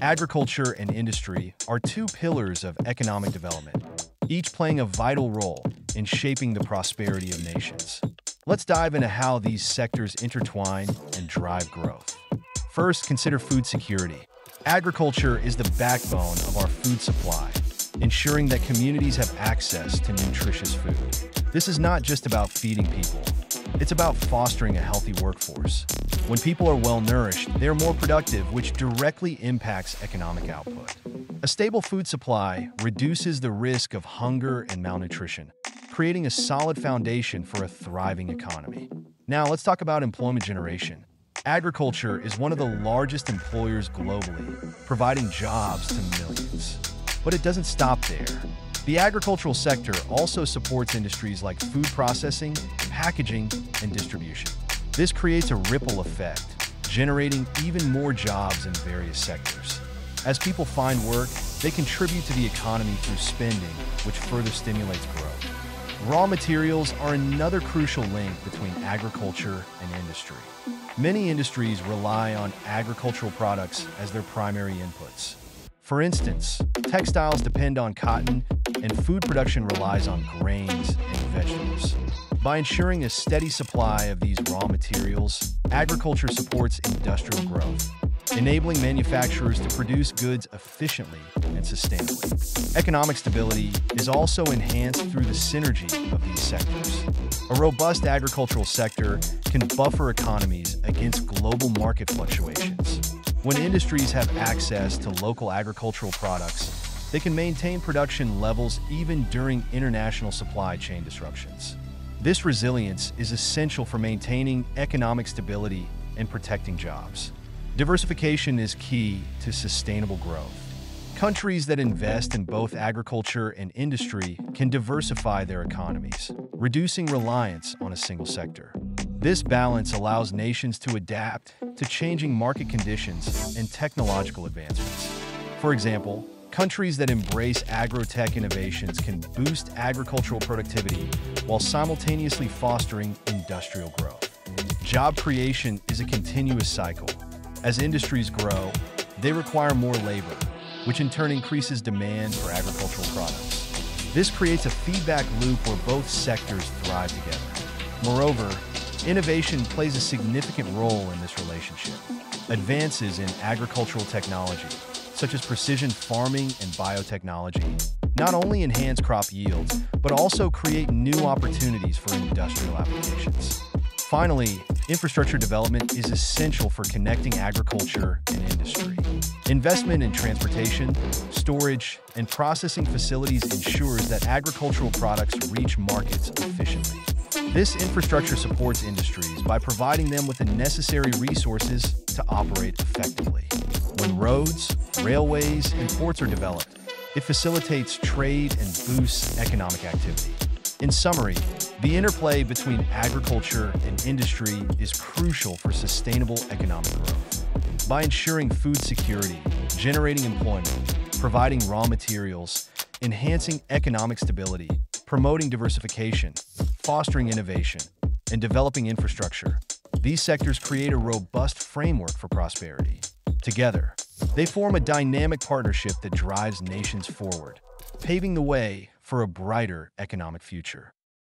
Agriculture and industry are two pillars of economic development, each playing a vital role in shaping the prosperity of nations. Let's dive into how these sectors intertwine and drive growth. First, consider food security. Agriculture is the backbone of our food supply, ensuring that communities have access to nutritious food. This is not just about feeding people, it's about fostering a healthy workforce. When people are well nourished, they're more productive, which directly impacts economic output. A stable food supply reduces the risk of hunger and malnutrition, creating a solid foundation for a thriving economy. Now, let's talk about employment generation. Agriculture is one of the largest employers globally, providing jobs to millions. But it doesn't stop there. The agricultural sector also supports industries like food processing, packaging, and distribution. This creates a ripple effect, generating even more jobs in various sectors. As people find work, they contribute to the economy through spending, which further stimulates growth. Raw materials are another crucial link between agriculture and industry. Many industries rely on agricultural products as their primary inputs. For instance, textiles depend on cotton, and food production relies on grains and vegetables. By ensuring a steady supply of these raw materials, agriculture supports industrial growth, enabling manufacturers to produce goods efficiently and sustainably. Economic stability is also enhanced through the synergy of these sectors. A robust agricultural sector can buffer economies against global market fluctuations. When industries have access to local agricultural products, they can maintain production levels even during international supply chain disruptions. This resilience is essential for maintaining economic stability and protecting jobs. Diversification is key to sustainable growth. Countries that invest in both agriculture and industry can diversify their economies, reducing reliance on a single sector. This balance allows nations to adapt to changing market conditions and technological advancements. For example, countries that embrace agrotech innovations can boost agricultural productivity while simultaneously fostering industrial growth. Job creation is a continuous cycle as industries grow, they require more labor, which in turn increases demand for agricultural products. This creates a feedback loop where both sectors thrive together. Moreover, innovation plays a significant role in this relationship. Advances in agricultural technology, such as precision farming and biotechnology, not only enhance crop yields, but also create new opportunities for industrial applications. Finally, infrastructure development is essential for connecting agriculture and industry. Investment in transportation, storage, and processing facilities ensures that agricultural products reach markets efficiently. This infrastructure supports industries by providing them with the necessary resources to operate effectively. When roads, railways, and ports are developed, it facilitates trade and boosts economic activity. In summary, the interplay between agriculture and industry is crucial for sustainable economic growth. By ensuring food security, generating employment, providing raw materials, enhancing economic stability, promoting diversification, fostering innovation, and developing infrastructure, these sectors create a robust framework for prosperity. Together, they form a dynamic partnership that drives nations forward, paving the way for a brighter economic future.